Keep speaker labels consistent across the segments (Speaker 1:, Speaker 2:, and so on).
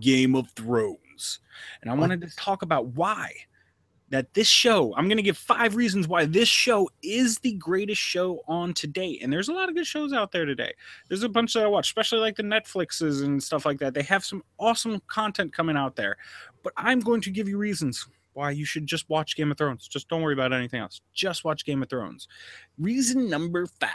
Speaker 1: Game of Thrones. And I wanted to talk about why that this show, I'm going to give five reasons why this show is the greatest show on today. And there's a lot of good shows out there today. There's a bunch that I watch, especially like the Netflixes and stuff like that. They have some awesome content coming out there. But I'm going to give you reasons why you should just watch Game of Thrones. Just don't worry about anything else. Just watch Game of Thrones. Reason number five.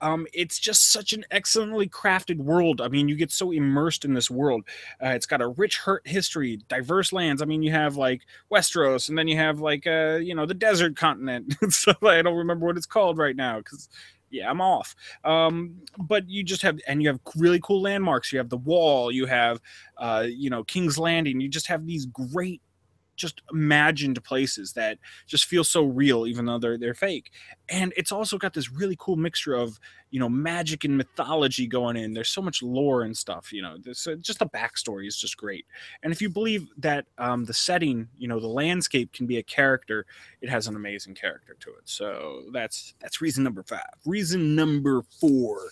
Speaker 1: Um, it's just such an excellently crafted world. I mean, you get so immersed in this world. Uh, it's got a rich hurt history, diverse lands. I mean, you have like Westeros, and then you have like uh, you know, the desert continent. so I don't remember what it's called right now because yeah, I'm off. Um, but you just have, and you have really cool landmarks. You have the wall, you have, uh, you know, King's Landing. You just have these great just imagined places that just feel so real even though they're they're fake. And it's also got this really cool mixture of you know magic and mythology going in. There's so much lore and stuff you know this just the backstory is just great. And if you believe that um, the setting you know the landscape can be a character it has an amazing character to it. So that's that's reason number five. Reason number four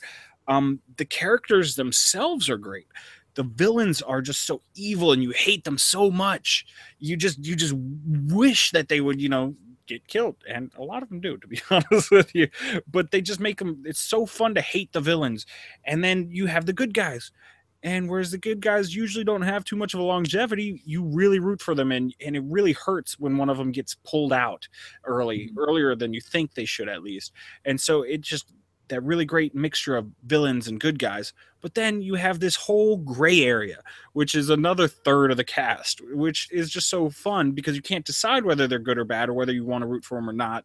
Speaker 1: um, the characters themselves are great the villains are just so evil and you hate them so much. You just you just wish that they would you know get killed. And a lot of them do to be honest with you. But they just make them it's so fun to hate the villains. And then you have the good guys. And whereas the good guys usually don't have too much of a longevity you really root for them. And and it really hurts when one of them gets pulled out early mm-hmm. earlier than you think they should at least. And so it just that really great mixture of villains and good guys. But then you have this whole gray area, which is another third of the cast, which is just so fun because you can't decide whether they're good or bad or whether you want to root for them or not.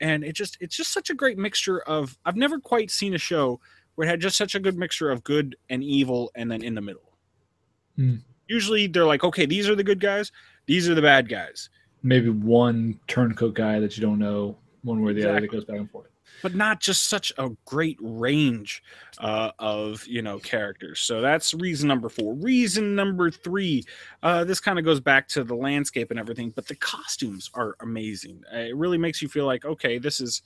Speaker 1: And it just it's just such a great mixture of I've never quite seen a show where it had just such a good mixture of good and evil and then in the middle. Mm. Usually they're like, okay, these are the good guys, these are the bad guys.
Speaker 2: Maybe one turncoat guy that you don't know one way or the exactly. other that goes back and forth
Speaker 1: but not just such a great range uh, of you know characters. So that's reason number four. Reason number three, uh, this kind of goes back to the landscape and everything, but the costumes are amazing. It really makes you feel like okay, this is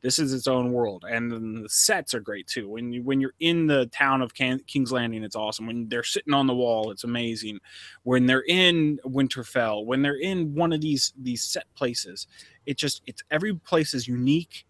Speaker 1: this is its own world, and the sets are great too. When you when you're in the town of Can- King's Landing, it's awesome. When they're sitting on the wall, it's amazing. When they're in Winterfell, when they're in one of these these set places, it just it's every place is unique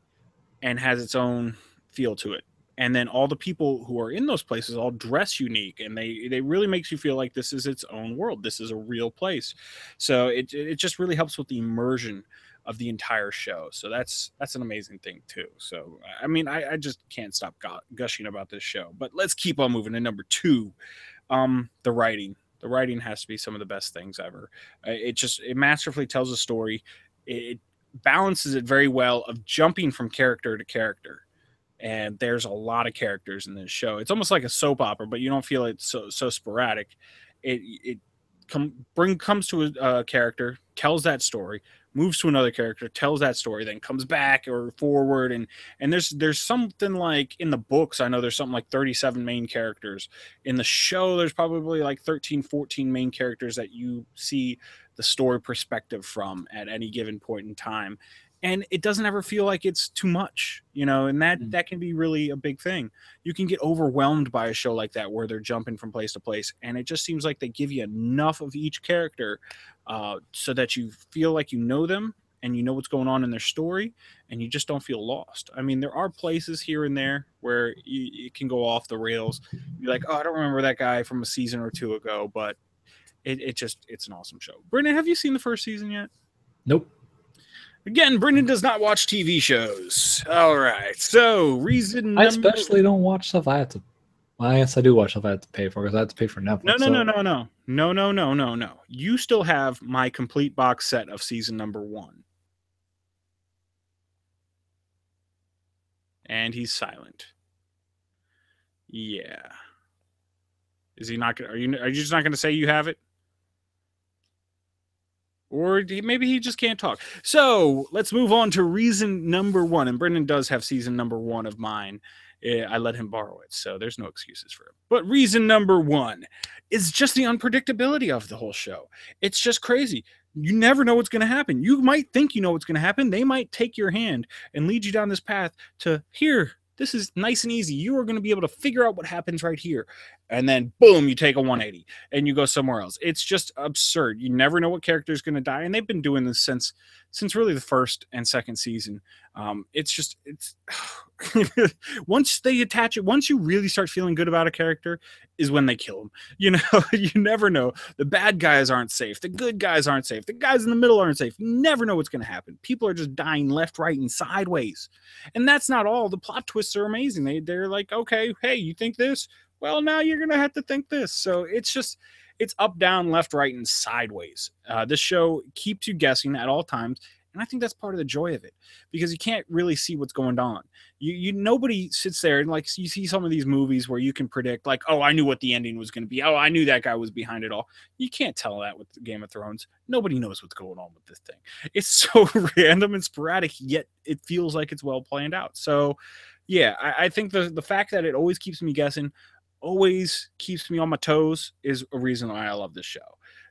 Speaker 1: and has its own feel to it. And then all the people who are in those places all dress unique and they they really makes you feel like this is its own world. This is a real place. So it, it just really helps with the immersion of the entire show. So that's that's an amazing thing too. So i mean i, I just can't stop gushing about this show but let's keep on moving to number two. Um the writing. The writing has to be some of the best things ever. It just it masterfully tells a story. It balances it very well of jumping from character to character. And there's a lot of characters in this show. It's almost like a soap opera but you don't feel it so so sporadic. It it come bring comes to a, a character tells that story moves to another character tells that story then comes back or forward and and there's there's something like in the books i know there's something like 37 main characters. In the show there's probably like 13 14 main characters that you see the story perspective from at any given point in time and it doesn't ever feel like it's too much you know and that mm-hmm. that can be really a big thing you can get overwhelmed by a show like that where they're jumping from place to place and it just seems like they give you enough of each character uh, so that you feel like you know them and you know what's going on in their story and you just don't feel lost i mean there are places here and there where you, it can go off the rails you're like oh i don't remember that guy from a season or two ago but it, it just it's an awesome show. Brendan, have you seen the first season yet?
Speaker 2: Nope.
Speaker 1: Again, Brendan does not watch TV shows. All right. So reason
Speaker 2: I especially don't watch stuff I have to well, I guess I do watch stuff I have to pay for because I have to pay for Netflix.
Speaker 1: No, no, so. no, no, no. No, no, no, no, no. You still have my complete box set of season number one. And he's silent. Yeah. Is he not gonna are you are you just not gonna say you have it? Or maybe he just can't talk. So let's move on to reason number one. And Brendan does have season number one of mine. Eh, I let him borrow it, so there's no excuses for him. But reason number one is just the unpredictability of the whole show. It's just crazy. You never know what's going to happen. You might think you know what's going to happen. They might take your hand and lead you down this path to here. This is nice and easy. You are going to be able to figure out what happens right here. And then boom, you take a 180 and you go somewhere else. It's just absurd. You never know what character is going to die. And they've been doing this since since really the first and second season. Um, it's just it's once they attach it, once you really start feeling good about a character, is when they kill them. You know, you never know. The bad guys aren't safe. The good guys aren't safe. The guys in the middle aren't safe. You never know what's going to happen. People are just dying left, right, and sideways. And that's not all. The plot twists are amazing. They they're like, okay, hey, you think this? Well, now you're gonna have to think this. So it's just it's up, down, left, right, and sideways. Uh, this show keeps you guessing at all times. And I think that's part of the joy of it because you can't really see what's going on. You, you nobody sits there and like you see some of these movies where you can predict like, oh, I knew what the ending was going to be. Oh, I knew that guy was behind it all. You can't tell that with Game of Thrones. Nobody knows what's going on with this thing. It's so random and sporadic, yet it feels like it's well planned out. So, yeah, I, I think the the fact that it always keeps me guessing always keeps me on my toes is a reason why I love this show.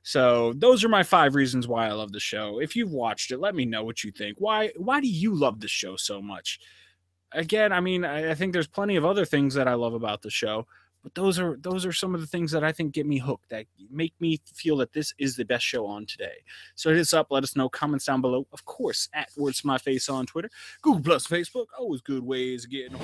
Speaker 1: So those are my five reasons why I love the show. If you've watched it, let me know what you think. Why why do you love the show so much? Again, I mean, I, I think there's plenty of other things that I love about the show, but those are those are some of the things that I think get me hooked, that make me feel that this is the best show on today. So hit us up, let us know, comments down below. Of course, at Words My Face on Twitter, Google Plus, Facebook, always good ways of getting.